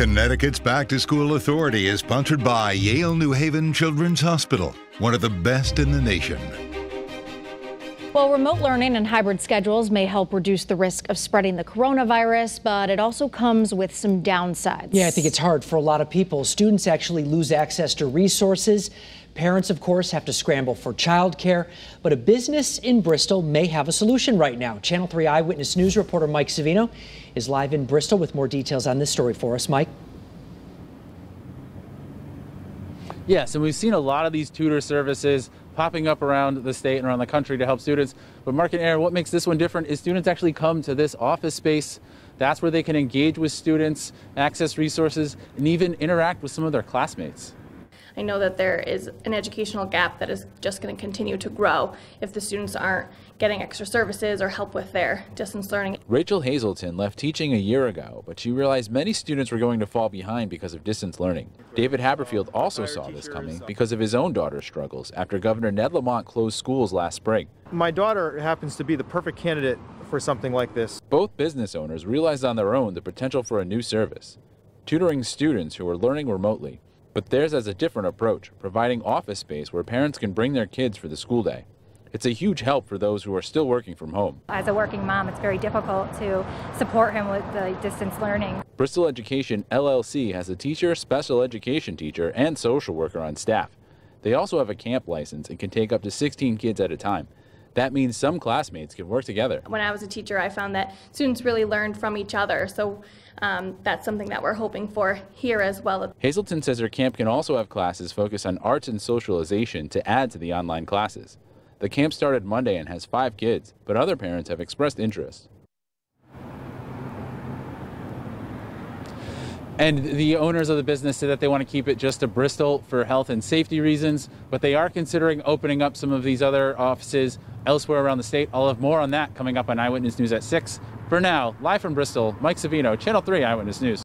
Connecticut's Back to School Authority is sponsored by Yale New Haven Children's Hospital, one of the best in the nation. Well, remote learning and hybrid schedules may help reduce the risk of spreading the coronavirus, but it also comes with some downsides. Yeah, I think it's hard for a lot of people. Students actually lose access to resources. Parents, of course, have to scramble for childcare, but a business in Bristol may have a solution right now. Channel 3 Eyewitness News reporter Mike Savino is live in Bristol with more details on this story for us. Mike? Yes, and we've seen a lot of these tutor services popping up around the state and around the country to help students. But Mark and Aaron, what makes this one different is students actually come to this office space. That's where they can engage with students, access resources, and even interact with some of their classmates. I know that there is an educational gap that is just going to continue to grow if the students aren't getting extra services or help with their distance learning. Rachel Hazelton left teaching a year ago, but she realized many students were going to fall behind because of distance learning. David Haberfield also saw this coming because of his own daughter's struggles after Governor Ned Lamont closed schools last spring. My daughter happens to be the perfect candidate for something like this. Both business owners realized on their own the potential for a new service, tutoring students who are learning remotely. But theirs has a different approach, providing office space where parents can bring their kids for the school day. It's a huge help for those who are still working from home. As a working mom, it's very difficult to support him with the distance learning. Bristol Education LLC has a teacher, special education teacher, and social worker on staff. They also have a camp license and can take up to 16 kids at a time. That means some classmates can work together. When I was a teacher, I found that students really learned from each other. So um, that's something that we're hoping for here as well. Hazelton says her camp can also have classes focused on arts and socialization to add to the online classes. The camp started Monday and has five kids, but other parents have expressed interest. And the owners of the business say that they want to keep it just to Bristol for health and safety reasons, but they are considering opening up some of these other offices elsewhere around the state. I'll have more on that coming up on Eyewitness News at 6. For now, live from Bristol, Mike Savino, Channel 3 Eyewitness News.